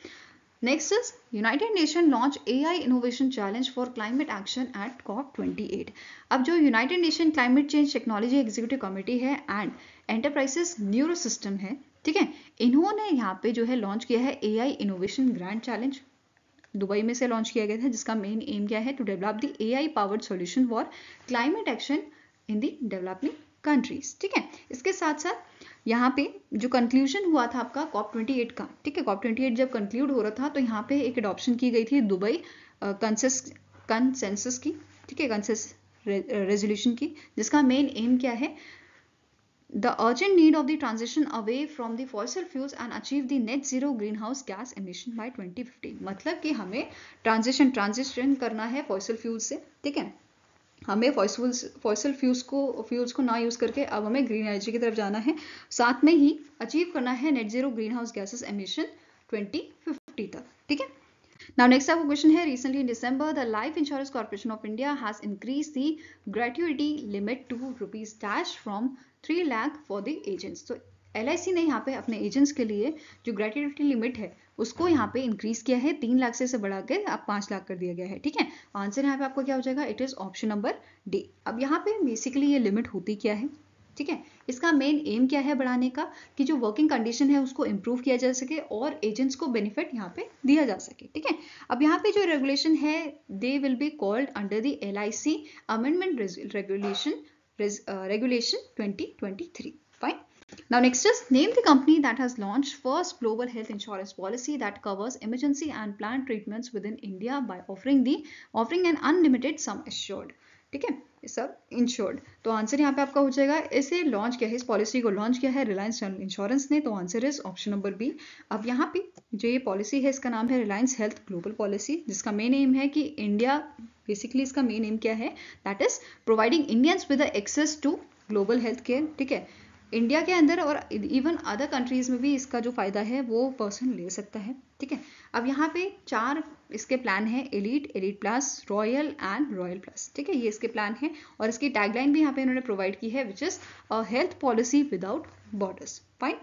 Speaker 1: Next is United Nation launch AI Innovation Challenge for Climate Action at COP28. अब जो United Nation Climate Change Technology Executive Committee है and Enterprises Neuro System है ठीक है इन्होंने यहाँ पे जो है लॉन्च किया है AI Innovation Grand Challenge Dubai में से लॉन्च किया गया था जिसका मेन एम क्या है to develop the A I powered solution for climate action in the developing countries ठीक है इसके साथ साथ यहाँ पे जो कंक्लूजन हुआ था आपका कॉप 28 का, ठीक है? कॉप 28 जब कंक्लूड हो रहा था तो यहाँ पे एक एडॉप्शन की गई थी दुबई कंसेस कंसेंसस की, ठीक है? कंसेस रेजोल्यूशन की, जिसका मेन एम क्या है? The the urgent need of the transition away from the fossil fuels and achieve the net zero greenhouse gas emission by 2050 मतलब कि हमें ट्रांजिशन ट्रांजिशन करना है फॉसिल फ्यूल से, ठीक है? हमें फॉसिल फॉसिल फ्यूल्स को फ्यूल्स को ना यूज़ करके अब हमें ग्रीन एनर्जी की तरफ़ जाना है साथ में ही अचीव करना है net zero greenhouse gases emission 2050 तक ठीक है Now, next up question here. Recently in December, the Life Insurance Corporation of India has increased the gratuity limit to rupees dash from 3 lakh for the agents. So, L ने यहाँ पे अपने एजेंट्स के लिए जो ग्रेटिविटी लिमिट है उसको यहाँ पे इंक्रीज किया है, तीन लाख से बढ़ा के अब पाँच लाख कर दिया गया है, ठीक है? आंसर यहाँ पे आपको क्या हो जाएगा? It is option number D अब यहाँ पे बेसिकली ये लिमिट होती क्या है, ठीक है? इसका मेन एम क्या है बढ़ाने का? कि जो वर्किंग कंडीशन है उसको इम्प्रूव किया जा सके और एजेंट्स को बेनिफिट यहाँ पे दिया जा सके, ठीक है? अब यहाँ पे जो रेगुलेशन है they will be called under the L I C amendment regulation regulation 2023 fine Now next is name the company that has launched first global health insurance policy that covers emergency and planned treatments within India by offering the offering an unlimited sum assured. ठीक है सब इंश्योर्ड तो आंसर यहाँ पे आपका हो जाएगा इसे लॉन्च किया है इस पॉलिसी को लॉन्च किया है रिलायंस इंश्योरेंस ने तो answer is option number B अब यहाँ पे जो ये पॉलिसी है इसका नाम है रिलायंस हेल्थ ग्लोबल पॉलिसी जिसका मेन एम है कि इंडिया बेसिकली इसका मेन एम क्या है that is providing Indians with access to global health care ठीक है इंडिया के अंदर और इवन अदर कंट्रीज़ में भी इसका जो फ़ायदा है, वो पर्सन ले सकता है, ठीक है? अब यहाँ पे चार इसके प्लान है elite elite plus royal and royal plus ठीक है? ये इसके प्लान है और इसकी टैगलाइन भी यहाँ पे इन्होंने प्रोवाइड की है which is a health policy without borders fine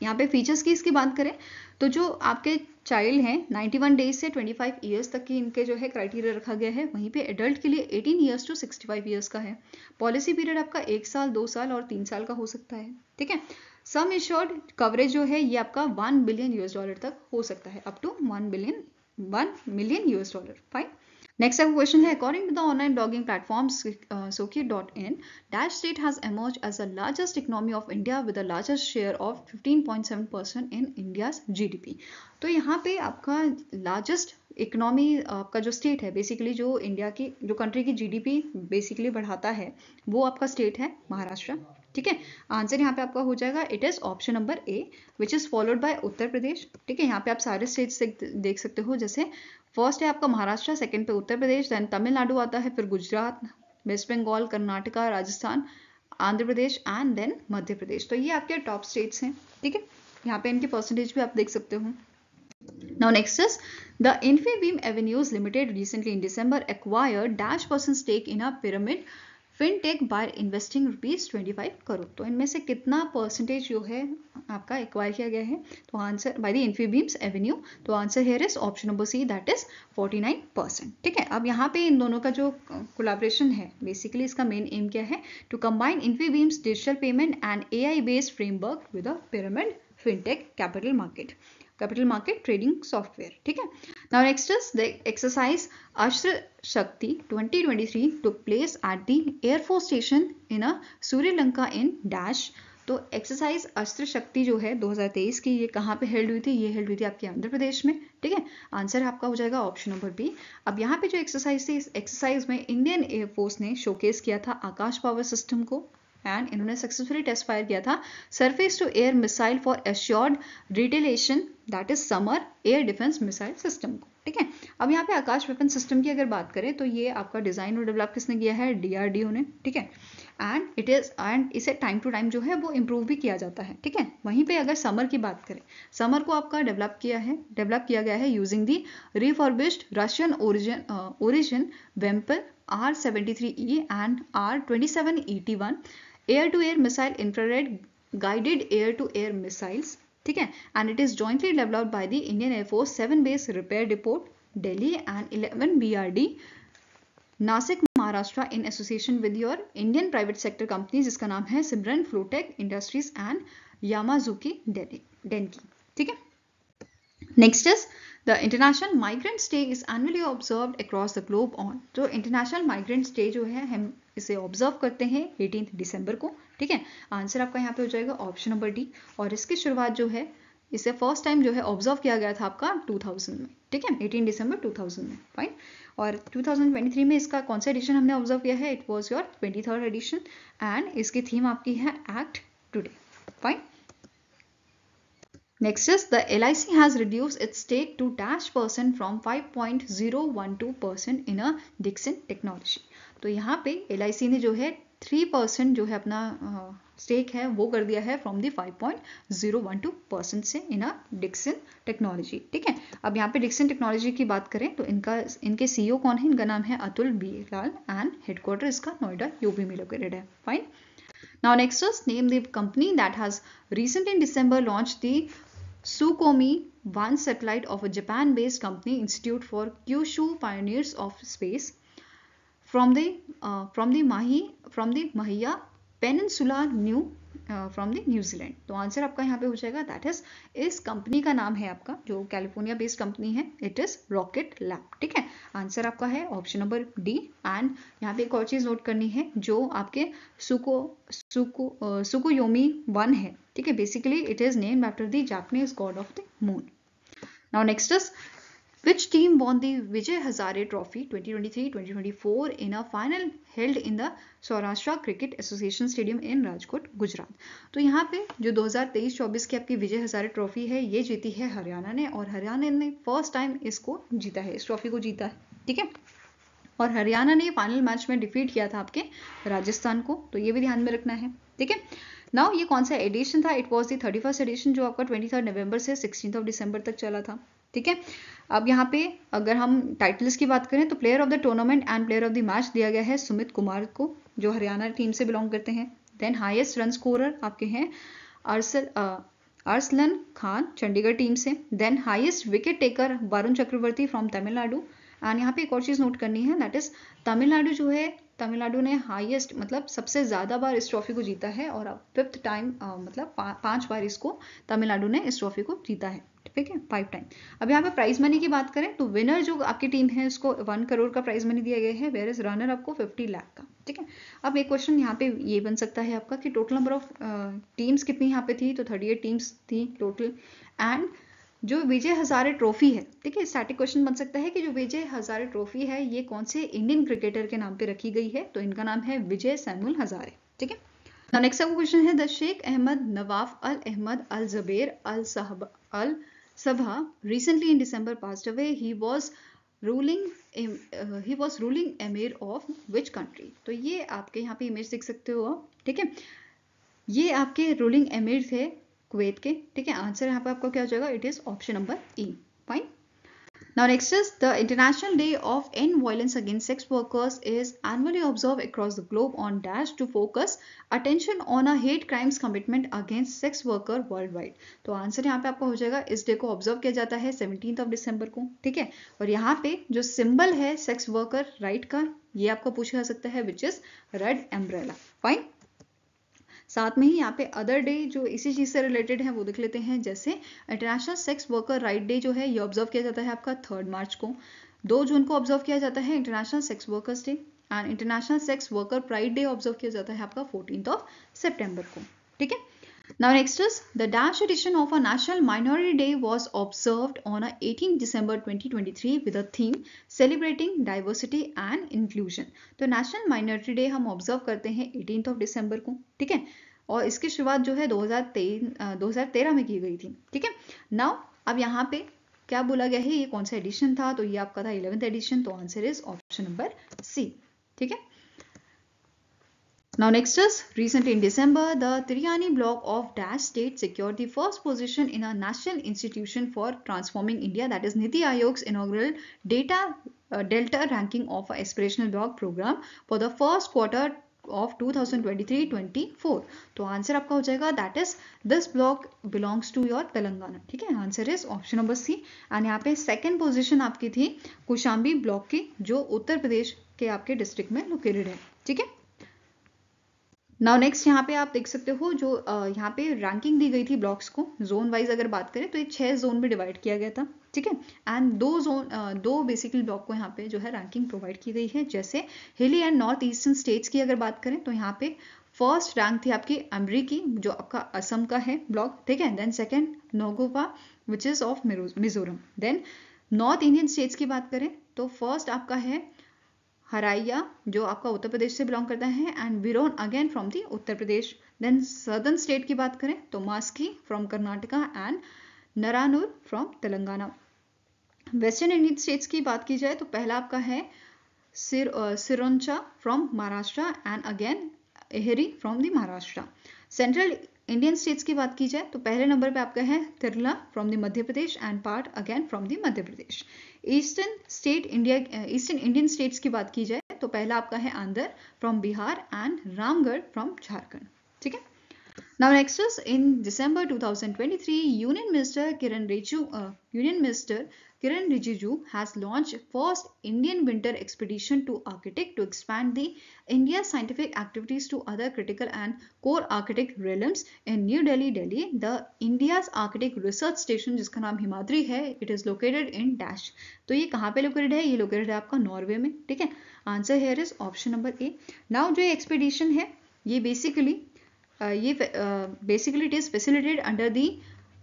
Speaker 1: यहाँ पे फीचर्स की इसकी बात करें तो जो आपके चाइल्ड हैं 91 डेज़ से 25 इयर्स तक की इनके जो है क्राइटेरिया रखा गया है, वहीं पे एडल्ट के लिए 18 ईयर्स टू 65 इयर्स का है। पॉलिसी पीरियड आपका एक साल, दो साल और तीन साल का हो सकता है, ठीक है? सम इंश्योर्ड कवरेज जो है, ये आपका वन बिलियन यूएस डॉलर तक हो सकता है up to one billion one million US dollar fine Next up question है according to the online blogging platform uh, Soki.in, Dash State has emerged as the largest economy of India with the largest share of 15.7% in India's GDP. तो यहाँ पे आपका लार्जेस्ट इकोनॉमी आपका जो स्टेट है बेसिकली जो इंडिया की जो कंट्री की जीडीपी बेसिकली बढ़ाता है वो आपका स्टेट है महाराष्ट्र ठीक है आंसर यहाँ पे आपका हो जाएगा it is option number A which is followed by Uttar Pradesh ठीक है यहाँ पे आप सारे स्टेट्स देख सकते हो जैसे फ़र्स्ट है आपका महाराष्ट्र सेकंड पे उत्तर प्रदेश देन तमिलनाडु आता है, फिर Gujarat waste Bengal Karnataka, Rajasthan, Andhra Pradesh and then Madhya Pradesh. तो ये आपके टॉप स्टेट्स हैं, ठीक है? यहाँ पे इनके परसेंटेज भी आप देख सकते हो। Now next is, the Infibeam Avenues Limited recently in December acquired dash percent stake in a pyramid fintech by investing rupees twenty five crore तो इनमें से कितना परसेंटेज जो है आपका एक्वायर किया गया है? तो answer by the Infibeams Avenue तो answer here is option number C that is forty nine percent ठीक है? अब यहाँ पे इन दोनों का जो कोलाब्रेशन है बेसिकली इसका मेन एम क्या है? To combine Infibeams digital payment and A I based framework with a pyramid fintech capital market capital market trading software ठीक है? Now, next is the exercise. Ashtra Shakti 2023 took place at the Air Force Station in a Sri Lanka in Dash. तो एक्सरसाइज अस्त्र शक्ति जो है 2023 की, ये कहाँ पे हेल्ड हुई थी? ये हेल्ड हुई थी आपके आंध्र प्रदेश में, ठीक है? आंसर आपका हो जाएगा ऑप्शन नंबर बी अब यहाँ पे जो एक्सरसाइज थी, इस एक्सरसाइज में इंडियन एयरफोर्स ने शोकेस किया था आकाश पावर सिस्टम को। एंड इन्होंने सक्सेसफुली टेस्ट फायर किया था। Surface to air missile for assured retaliation that is SAMAR air defence missile system को, ठीक है? अब यहाँ पे आकाश वेपन सिस्टम की अगर बात करें तो ये आपका डिज़ाइन और डेवलप किसने किया है? डीआरडीओ ने, ठीक है? एंड इट इज़ एंड इसे टाइम टू टाइम जो है, वो इम्प्रूव भी किया जाता है, ठीक है? वहीं पे अगर समर की बात करें समर को आपका डेवलप किया है डेवलप किया गया है using the refurbished Russian origin origin Vympel R seventy three E and R twenty seven E T one air to air missile infrared guided air to air missiles ठीक है and it is jointly developed by the Indian Air Force seven base repair depot Delhi and eleven B Nashik Maharashtra in association with your Indian private sector company जिसका नाम है सिमरन फ्लोटेक इंडस्ट्रीज़ एंड यामाजुकी डेनकी ठीक है? Next is the International Migrant Day is annually observe across the globe on जो इंटरनेशनल माइग्रेंट डे जो है, हम इसे ऑब्ज़र्व करते हैं एटीन दिसंबर को, ठीक है? आंसर आपका यहाँ पे हो जाएगा ऑप्शन नंबर डी और इसकी शुरुआत जो है, इसे फ़र्स्ट टाइम जो है ऑब्ज़र्व किया गया था आपका 2000 में, ठीक है? 18 दिसंबर 2000 में फाइन और 2023 में इसका कौन सा एडिशन हमने ऑब्ज़र्व किया है? It was your twenty third edition and इसकी थीम आपकी है act today fine Next is the LIC has reduced its stake to dash percent from 5.012 percent in a Dixon Technology. तो यहाँ पे LIC ने जो है थ्री परसेंट जो है अपना स्टेक uh, है वो कर दिया है from the five point zero one two percent से इन अ डिक्सन टेक्नोलॉजी ठीक है अब यहाँ पे डिक्सन टेक्नोलॉजी की बात करें तो इनका इनके सीईओ कौन है इनका नाम है Atul B Lal and headquarter इसका नोएडा यूपी में लोकेटेड है fine Now next is name the company that has recently in December launched the Sukomi 1 satellite of a Japan-based company Institute for Kyushu Pioneers of Space from the uh, from the Mahi from the Mahiya Peninsula New from the New Zealand तो आंसर आपका यहाँ पे हो जाएगा दैट इज़ इस कंपनी का नाम है आपका, जो कैलिफ़ोर्निया बेस्ड कंपनी है इट इज़ रॉकेट लैब ठीक है? आंसर आपका है ऑप्शन नंबर डी एंड यहाँ पे एक और चीज़ नोट करनी है, जो आपके सुको सुको सुकोयोमी वन है, ठीक है? Basically it is named after the Japanese god of the moon now next is Which team won the Vijay Hazare Trophy 2023-2024 in a final held in the Saurashtra Cricket Association Stadium in Rajkot, Gujarat तो यहाँ पे जो 2023-24 की आपकी विजय हजारे ट्रॉफी है ये जीती है हरियाणा ने और हरियाणा ने फ़र्स्ट टाइम इसको जीता है इस ट्रॉफी को जीता है ठीक है? और हरियाणा ने फाइनल मैच में डिफीट किया था आपके राजस्थान को तो ये भी ध्यान में रखना है ठीक है? नाउ ये कौन सा एडिशन था? It was the thirty first edition जो आपका ट्वेंटी थर्ड नवंबर से सिक्सटीन ऑफ़ दिसंबर तक चला था। ठीक है? अब यहाँ पे अगर हम टाइटल्स की बात करें तो player of the tournament and player of the match दिया गया है सुमित कुमार को जो हरियाणा टीम से बिलोंग करते हैं। देन हाईएस्ट रन स्कोरर आपके हैं अरसल अरसलन खान चंडीगढ़ टीम से। Then highest wicket taker Varun Chakravarthy from Tamil Nadu. And यहाँ पे एक और चीज़ नोट करनी है दैट इज़ तमिलनाडु जो है तमिलनाडु ने हाईएस्ट मतलब सबसे ज़्यादा बार इस ट्रॉफी को जीता है और फिफ्थ टाइम मतलब पा, पाँच बार इसको तमिलनाडु ने इस ट्रॉफी को जीता है। ठीक है? फाइव टाइम अब यहाँ पे प्राइज मनी की बात करें तो विनर जो आपकी टीम है, उसको वन करोड़ का प्राइज मनी दिया गया है वेर इज़ रनर आपको फिफ्टी लाख का, ठीक है? अब एक क्वेश्चन यहाँ पे ये बन सकता है आपका कि टोटल नंबर ऑफ़ टीम्स कितनी यहाँ पे थी? तो थर्टी एट टीम्स थी टोटल एंड जो विजय हजारे ट्रॉफी है, ठीक है? स्टैटिक क्वेश्चन बन सकता है कि जो विजय हजारे ट्रॉफी है, ये कौन से इंडियन क्रिकेटर के नाम पे रखी गई है? तो इनका नाम है विजय सैमुल हजारे, ठीक है? नेक्स्ट क्वेश्चन है the Sheikh Ahmad Nawaf Al Ahmad Al Jaber Al Sabah, Al Sabha, recently in December passed away. He was ruling he was ruling emir of which country तो ये आपके यहाँ पे इमेज देख सकते हो आप, ठीक है? ये आपके रूलिंग एमिर थे कुवैत के, ठीक है? आंसर यहाँ पे आपका क्या हो जाएगा? It is option number E fine Now next is the International Day of End Violence Against Sex Workers is annually observed across the globe on Dash to focus attention on a hate crimes commitment against sex worker worldwide. तो आंसर यहाँ पे आपका हो जाएगा इस डे को ऑब्ज़र्व किया जाता है सेवनटीन ऑफ़ दिसंबर को ठीक है और यहाँ पे जो सिंबल है सेक्स वर्कर राइट का ये आपको पूछा जा सकता है which is red umbrella fine साथ में ही यहाँ पे अदर डे जो इसी चीज़ से रिलेटेड है, वो देख लेते हैं, जैसे international sex worker right day जो है, ये ऑब्ज़र्व किया जाता है आपका थर्ड मार्च को। दो जून को ऑब्ज़र्व किया जाता है international sex workers day and international sex worker pride day observe किया जाता है आपका फोर्टीन ऑफ़ सेप्टेम्बर को। ठीक है? Now next is, the Dash edition of a National Minority Day was observed on 18 December 2023 with a theme, celebrating diversity and inclusion. तो National Minority Day हम observe करते हैं 18th of December को। ठीक है? और इसकी शुरुआत जो है 2013 2013 में की गई थी ठीक है नाउ अब यहाँ पे क्या बोला गया है ये कौन सा एडिशन था तो ये आपका था इलेवेंथ एडिशन तो answer is option number C ठीक है Now next is, recently in December, the Triani block of Dash State secured the first position in a national institution for transforming India, that is Niti Aayog's inaugural data uh, Delta ranking of aspirational block program for the first quarter of 2023-24 तो आंसर आपका हो जाएगा that is this block belongs to your Telangana ठीक है? Answer is option number C and यहाँ पे सेकंड पोजिशन आपकी थी कुशांबी ब्लॉक की, जो उत्तर प्रदेश के आपके डिस्ट्रिक्ट में लोकेटेड है। ठीक है? नाउ नेक्स्ट यहाँ पे आप देख सकते हो जो यहाँ पे रैंकिंग दी गई थी ब्लॉक्स को जोन वाइज अगर बात करें तो ये छह जोन में डिवाइड किया गया था, ठीक है? एंड दो जोन दो बेसिकली ब्लॉक को यहाँ पे जो है रैंकिंग प्रोवाइड की गई है, जैसे hilly and north eastern states की अगर बात करें तो यहाँ पे फ़र्स्ट रैंक थी आपकी अमरी की, जो आपका असम का है ब्लॉक ठीक है? Then second Nogova which is of Mizoram then north Indian states की बात करें तो फ़र्स्ट आपका है हराइया, जो आपका उत्तर प्रदेश से बिलोंग करता है and Viron again from the Uttar Pradesh. Then southern state की बात करें तो Maski from Karnataka and Narnoor from Telangana. Western Indian states की बात की जाए तो पहला आपका है सिर Sironcha from Maharashtra and again Aheri from the Maharashtra. Central Indian states की बात की जाए तो पहले नंबर पे आपका है Tirla from the Madhya Pradesh and part again from the Madhya Pradesh eastern state India eastern Indian states की बात की जाए तो पहला आपका है Andhra from Bihar and Ramgarh from Jharkhand ठीक है? Now next is in December 2023, Union Minister Kiran Rijiju, uh, Union Minister Kiran Rijiju has launched first Indian winter expedition to Arctic to expand the India's scientific activities to other critical and core Arctic realms in New Delhi, Delhi. The India's Arctic Research Station जिसका नाम हिमाद्री है it is located in Dash. तो ये कहाँ पे located है ये located है आपका नॉर्वे में ठीक है answer here is option number A. Now जो expedition है ये basically ये basically it is facilitated under the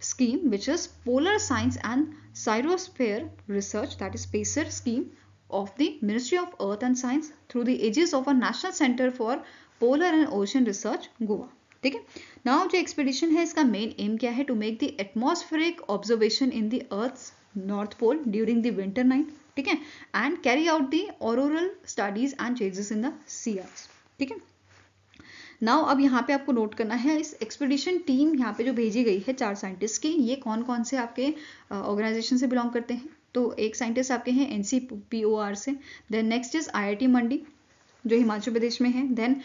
Speaker 1: scheme which is polar science and cryosphere research that is PACER scheme of the ministry of earth and science through the aegis of a national centre for polar and ocean research Goa ठीक है? नाउ जो एक्सपीडिशन है, इसका मेन एम क्या है? To make the atmospheric observation in the earth north pole during the winter night ठीक है? And carry out the oral studies and changes in the sea arcs ठीक है? नाउ अब यहाँ पे आपको नोट करना है, इस एक्सपीडिशन टीम यहाँ पे जो भेजी गई है चार साइंटिस्ट की, ये कौन कौन से आपके ऑर्गेनाइजेशन से बिलोंग करते हैं? तो एक साइंटिस्ट आपके हैं एन से then next is IIT Mandi जो हिमाचल प्रदेश में है then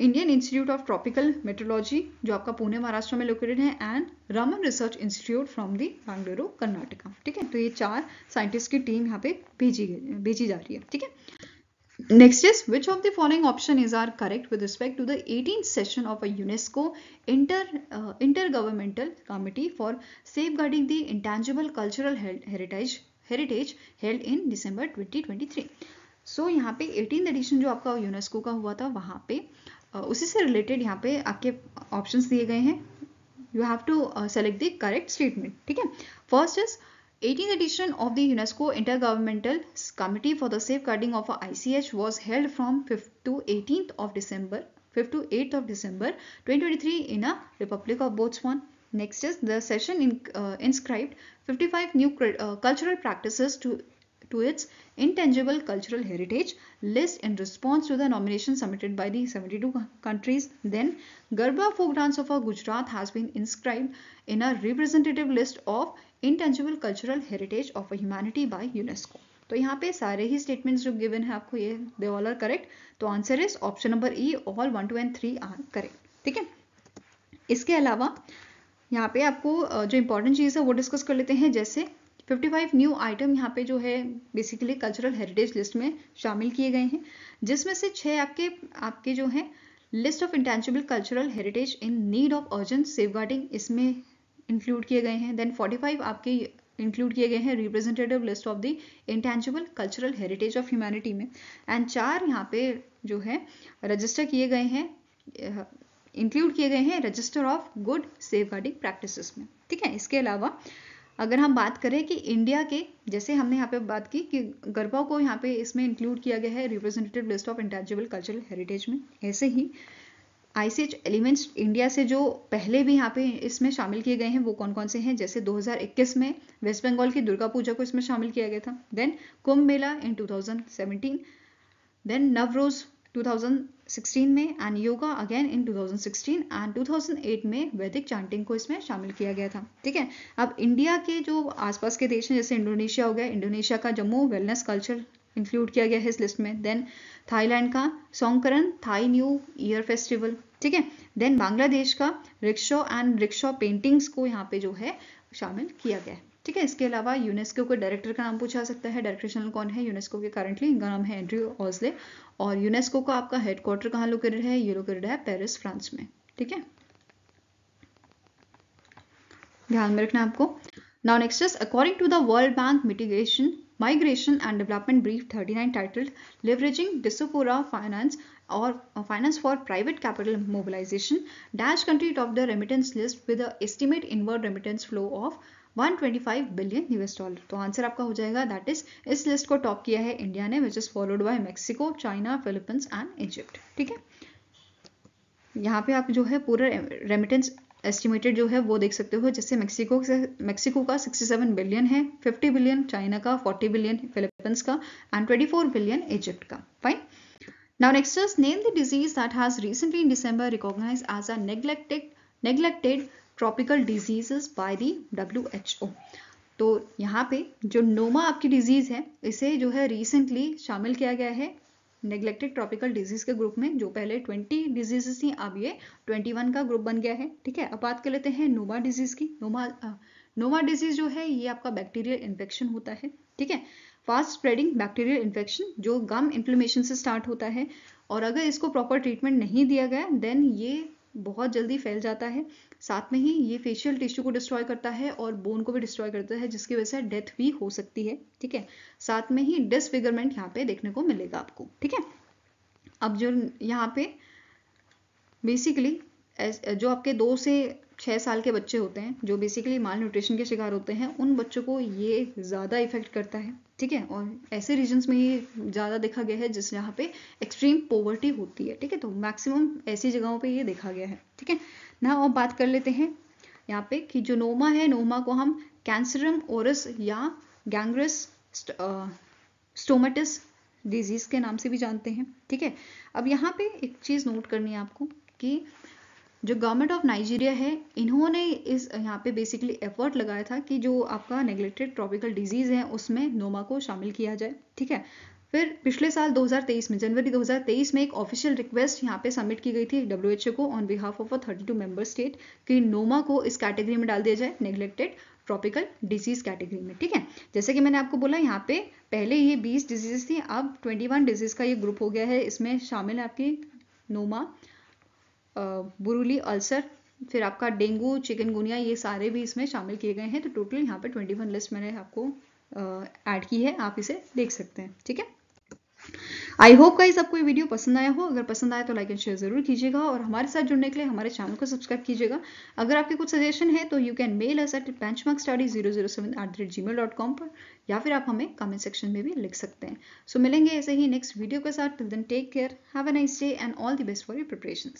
Speaker 1: Indian Institute of Tropical Meteorology जो आपका पुणे, महाराष्ट्र में लोकेटेड है and Raman Research Institute from the Bengaluru Karnataka ठीक है? तो ये चार साइंटिस्ट की टीम यहाँ पे भेजी भेजी जा रही है, ठीक है? Next is which of the following option is are correct with respect to the 18th session of a UNESCO inter uh, intergovernmental committee for safeguarding the intangible cultural heritage heritage held in December 2023. So यहाँ पे 18th edition जो आपका यूनेस्को का हुआ था वहाँ पे uh, उसी से रिलेटेड यहाँ पे आपके ऑप्शंस दिए गए हैं you have to select the correct statement ठीक है first is 18th edition of the UNESCO Intergovernmental Committee for the Safeguarding of ICH was held from 5th to 18th of December 5th to 8th of December 2023 in a Republic of Botswana. Next is the session in, uh, inscribed 55 new uh, cultural practices to to its intangible cultural heritage list in response to the nomination submitted by the 72 countries. Then, Garba folk dance of Gujarat has been inscribed in a representative list of intangible cultural heritage of humanity by UNESCO. तो यहाँ पे सारे ही स्टेटमेंट्स जो गिवन है, आपको ये दे ऑल आर करेक्ट तो answer is option number E all one two and three are correct ठीक है? इसके अलावा, यहाँ पे आपको जो इंपॉर्टेंट चीज़ है, वो डिस्कस कर लेते हैं, जैसे 55 न्यू आइटम यहाँ पे जो है बेसिकली कल्चरल हेरिटेज लिस्ट में शामिल किए गए हैं, जिसमें से छः आपके आपके जो है list of intangible cultural heritage in need of urgent safeguarding इसमें इंक्लूड किए गए हैं. देन 45 आपके इंक्लूड किए गए हैं representative list of the intangible cultural heritage of humanity में. एंड चार यहाँ पे जो है रजिस्टर किए गए हैं इंक्लूड किए गए हैं register of good safeguarding practice में. ठीक है? इसके अलावा अगर हम बात करें कि इंडिया के, जैसे हमने यहाँ पे बात की कि गरबा को यहाँ पे इसमें इंक्लूड किया गया है representative list of intangible cultural heritage में. ऐसे ही आईसीएच एलिमेंट्स इंडिया से जो पहले भी यहाँ पे इसमें शामिल किए गए हैं, वो कौन कौन से हैं? जैसे 2021 में वेस्ट बंगाल की दुर्गा पूजा को इसमें शामिल किया गया था। Then Kumbh Mela in 2017 then Navroz 2016 में and yoga again in 2016 and 2008 में वैदिक चांटिंग को इसमें शामिल किया गया था। ठीक है? अब इंडिया के जो आसपास के देश हैं, जैसे इंडोनेशिया हो गया, इंडोनेशिया का जम्मू वेलनेस कल्चर इंक्लूड किया गया है इस लिस्ट में। देन थाईलैंड का Songkran Thai new year festival, ठीक है? देन बांग्लादेश का रिक्शो एंड रिक्शो पेंटिंग्स को यहाँ पे जो है शामिल किया गया है, ठीक है? इसके अलावा यूनेस्को के डायरेक्टर का नाम पूछा सकता है। डायरेक्टर जनरल कौन है? यूनेस्को के करंटली इनका नाम है एंड्रयू ऑजले और यूनेस्को का आपका हेडक्वार्टर कहाँ लोकेटेड है? ये लोकेटेड है पेरिस फ्रांस में, ठीक है? ध्यान में रखना आपको। Now next according to the World Bank mitigation Migration and Development Brief 39 titled Leveraging Disopora Finance or uh, Finance for Private Capital Mobilization. Dash country topped the remittance list with an estimate inward remittance flow of 125 billion US dollar तो आंसर आपका हो जाएगा दैट इज़ इस लिस्ट को टॉप किया है इंडिया ने which is followed by Mexico China Philippines and Egypt ठीक है यहाँ पे आप जो है पूरा रेमिटेंस एस्टिमेटेड जो है, वो देख सकते हो, जैसे मेक्सिको मेक्सिको का 67 बिलियन है 50 बिलियन चाइना का 40 बिलियन फिलीपींस का एंड 24 बिलियन इजिप्ट का. Fine now next name the disease that has recently in December recognize as a neglected neglected tropical diseases by the W तो यहाँ पे जो नोमा आपकी डिज़ीज़ है, इसे जो है रिसेंटली शामिल किया गया है नेग्लेक्टेड ट्रॉपिकल डिज़ीज़ के ग्रुप में, जो पहले 20 डिजीजेस थी, अब ये 21 का ग्रुप बन गया है, ठीक है? अब बात कर लेते हैं नोवा डिज़ीज़ की। नोमा नोवा डिज़ीज़ जो है, ये आपका बैक्टीरियल इन्फेक्शन होता है, ठीक है? फास्ट स्प्रेडिंग बैक्टीरियल इन्फेक्शन जो गम इन्फ्लेमेशन से स्टार्ट होता है, और अगर इसको प्रॉपर ट्रीटमेंट नहीं दिया गया देन ये बहुत जल्दी फैल जाता है। साथ में ही ये फेशियल टिश्यू को डिस्ट्रॉय करता है और बोन को भी डिस्ट्रॉय करता है, जिसकी वजह से डेथ भी हो सकती है, ठीक है? साथ में ही डिसफिगरमेंट यहाँ पे देखने को मिलेगा आपको, ठीक है? अब जो यहाँ पे बेसिकली जो आपके दो से छः साल के बच्चे होते हैं, जो बेसिकली माल न्यूट्रिशन के शिकार होते हैं, उन बच्चों को ये ज़्यादा इफ़ेक्ट करता है, ठीक है? और ऐसे रीजन्स में ये ज़्यादा देखा गया है, जिस यहाँ पे एक्सट्रीम पोवर्टी होती है, ठीक है? तो मैक्सिमम ऐसी जगहों पे ये देखा गया है, ठीक है? ना, अब बात कर लेते हैं यहाँ पे कि जो नोमा है, नोमा को हम कैंसरम, ओरस या गैंग्रस स्टोमेटिस डिज़ीज़ के नाम से भी जानते हैं, ठीक है? अब यहाँ पे एक चीज़ नोट करनी है आपको कि जो गवर्नमेंट ऑफ़ नाइजीरिया है, इन्होंने इस, यहाँ पे बेसिकली एफर्ट लगाया था कि जो आपका नेग्लेक्टेड ट्रॉपिकल डिज़ीज़ है, उसमें नोमा को शामिल किया जाए, ठीक है? फिर पिछले साल 2023 में, जनवरी 2023 में एक ऑफिशियल रिक्वेस्ट यहाँ पे सबमिट की गई थी डब्ल्यू को on behalf of a 32 member state कि नोमा को इस कैटेगरी में डाल दिया जाए नेग्लेक्टेड ट्रॉपिकल डिज़ीज़ कैटेगरी में, ठीक है? जैसे कि मैंने आपको बोला यहाँ पे पहले ये 20 डिज़ीज़ थी, अब 21 डिज़ीज़ का ये ग्रुप हो गया है, इसमें शामिल है आपकी नोमा बुरुली, अल्सर, फिर आपका डेंगू, चिकनगुनिया, ये सारे भी इसमें शामिल किए गए हैं तो टोटल यहाँ पे 21 लिस्ट मैंने आपको ऐड की है, आप इसे देख सकते हैं, ठीक है? आई होप का आपको ये वीडियो पसंद आया हो। अगर पसंद आया तो लाइक एंड शेयर ज़रूर कीजिएगा और हमारे साथ जुड़ने के लिए हमारे चैनल को सब्सक्राइब कीजिएगा। अगर आपके कुछ सजेशन है तो you can mail us at benchmark study zero zero seven at the rate Gmail dot com पर या फिर आप हमें कमेंट सेक्शन में भी लिख सकते हैं। सो so, मिलेंगे ऐसे ही नेक्स्ट वीडियो के साथ। Till then take care have a nice day and all the best for your preparation